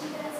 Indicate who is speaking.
Speaker 1: Yes.